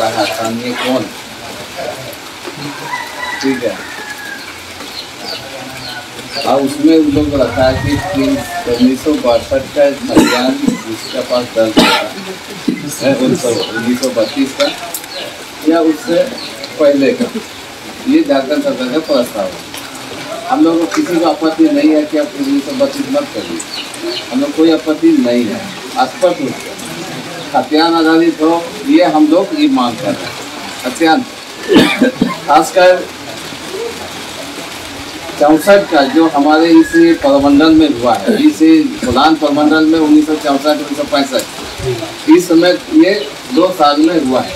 हुआ है स्थानीय कौन ठीक है। और उसमें उन लोग रखा है कि उन्नीस सौ बासठ का खलियान जिसका पास दर्ज है उन्नीस सौ उन्नीस सौ बत्तीस का। या उससे पहले का। ये झारखंड सरकार का प्रस्ताव है हम लोग को किसी को आपत्ति नहीं है कि आप उन्नीस सौ बत्तीस मत करिए। हम लोग कोई आपत्ति नहीं है। स्पष्ट रूप से खतियान आधारित हो ये हम लोग ये मांग कर रहे हैं। खतियान खासकर चौसठ का जो हमारे इस प्रमंडल में हुआ है इस फुलान प्रमंडल में उन्नीस सौ चौसठ उन्नीस सौ पैंसठ इस समय ये दो साल में हुआ है।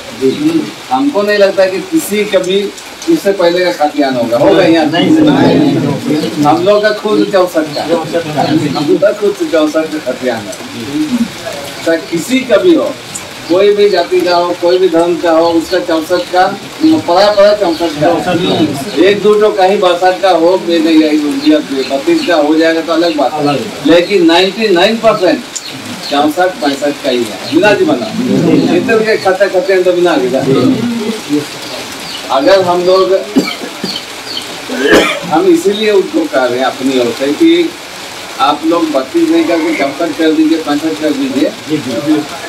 हमको नहीं लगता कि किसी कभी इससे पहले का खातियान होगा। होगा यहाँ नहीं हम लोग का खुद चौसठ का। हम लोग का खुद चौसठ का खातियान है। चाहे किसी का भी हो कोई भी जाति का हो कोई भी धर्म का हो उसका चौसठ का पड़ा पड़ा चौसठ का एक दो तो कहीं बासठ का हो बत्तीस का हो जाएगा तो अलग बात है। लेकिन 99 परसेंट चौसठ पैंसठ का ही है। बिना जी बना। इतने के खाता खाते हैं तो बिना गिरा अगर हम लोग हम इसीलिए उसको कह रहे हैं अपनी ओर से कि आप लोग बत्तीस नहीं करके चौसठ कर दीजिए पैंसठ कर दीजिए?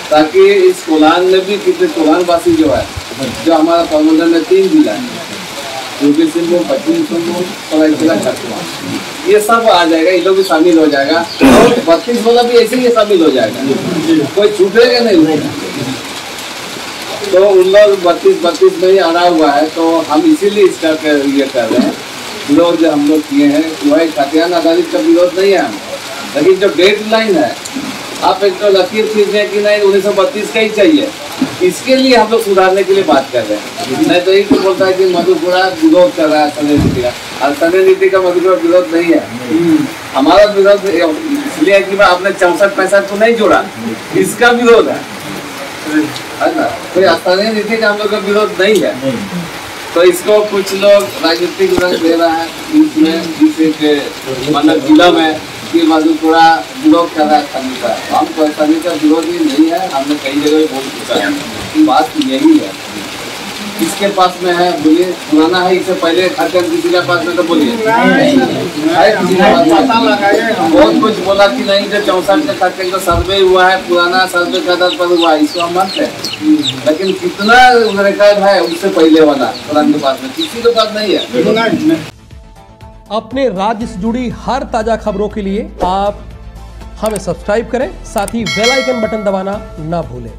ताकि इस कोलान में भी कितने कोलान वासी जो है जो हमारा प्रबंधन में तीन जिला है पूर्वी सिंहभूम पश्चिम सिंहभूम सरायकेला खरसुआ ये सब आ जाएगा ये लोग भी शामिल हो जाएगा। और बत्तीस वाला भी ऐसे ही शामिल हो जाएगा। कोई छूटेगा नहीं। तो उन लोग बत्तीस बत्तीस में ही आना हुआ है तो हम इसीलिए इसका ये कर रहे हैं। विरोध जो हम लोग किए हैं वही खतियान आधारित का विरोध नहीं है। लेकिन जो डेड लाइन है, आप एक तो लकीर खींचने की नहीं, उन्नीस सौ बत्तीस का ही चाहिए। इसके लिए हम लोग सुधारने के लिए बात कर रहे हैं। नहीं तो एक तो बोलता है कि मधुपुरा विरोध कर रहा है संजय नीति का। और संजय नीति का मधुपुरा विरोध नहीं है। हमारा विरोध, इसलिए है कि आपने चौसठ पैंसठ को नहीं जोड़ा। इसका विरोध है। है ना? कोई स्थानीय नीति का हम लोग का विरोध नहीं है। तो इसको कुछ लोग राजनीतिक रंग दे रहा है इसमें जिसे मतलब जिला में कि मधुपुरा विरोध कर रहा है सनी का। हम कोई सनी का विरोध ही नहीं है, हमने कई जगह बोल चुका है। बात यही है। किसके पास में है, बोलिए। पुराना है इससे पहले खर्चन किसी के पास में तो बोलिए? बहुत कुछ बोला कि नहीं, जो चौसठ के खर्चन का सर्वे हुआ है, पुराना सर्वे का आधार पर हुआ इसको हम मानते हैं। लेकिन कितना रिकॉर्ड है उससे पहले वाला, पुरान के पास में? किसी के पास नहीं है। अपने राज्य से जुड़ी हर ताज़ा खबरों के लिए आप हमें सब्सक्राइब करें, साथ ही बेल आइकन बटन दबाना ना भूलें।